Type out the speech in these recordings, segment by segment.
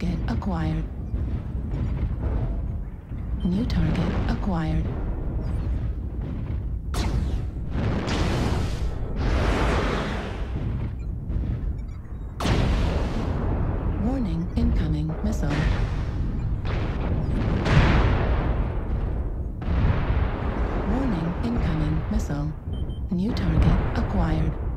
Target acquired. New target acquired. Warning incoming missile. Warning incoming missile. New target acquired.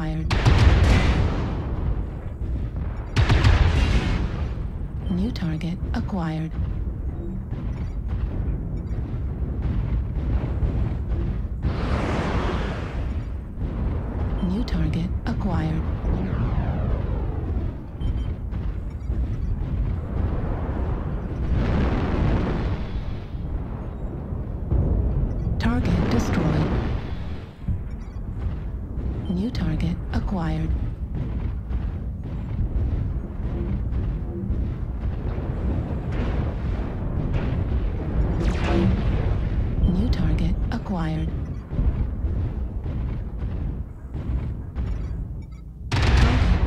Acquired. New target acquired. Target acquired. New target acquired.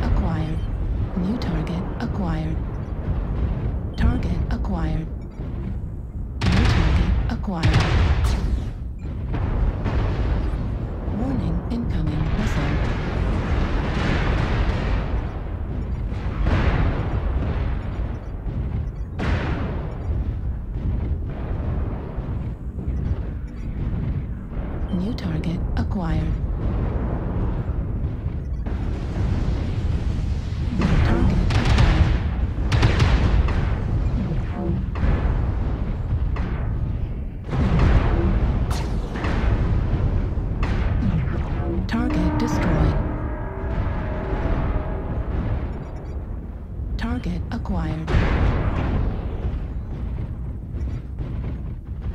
Acquired. New target acquired. Target acquired. New target acquired.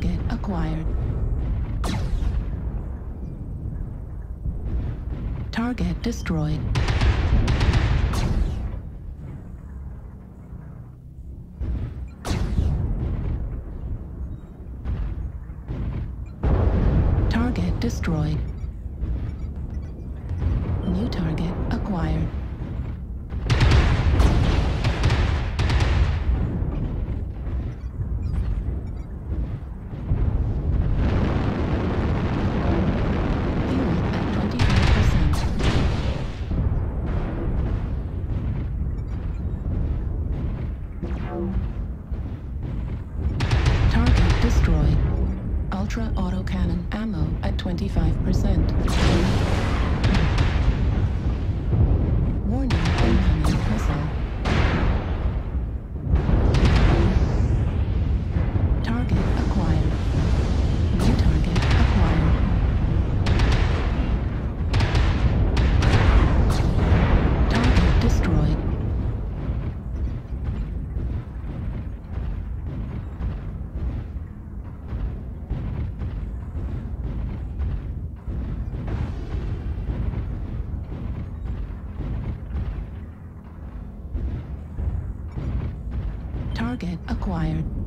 Target acquired. Target destroyed. Target destroyed. Target destroyed. Ultra autocannon ammo at 25%. Warning incoming missile. Target Target acquired.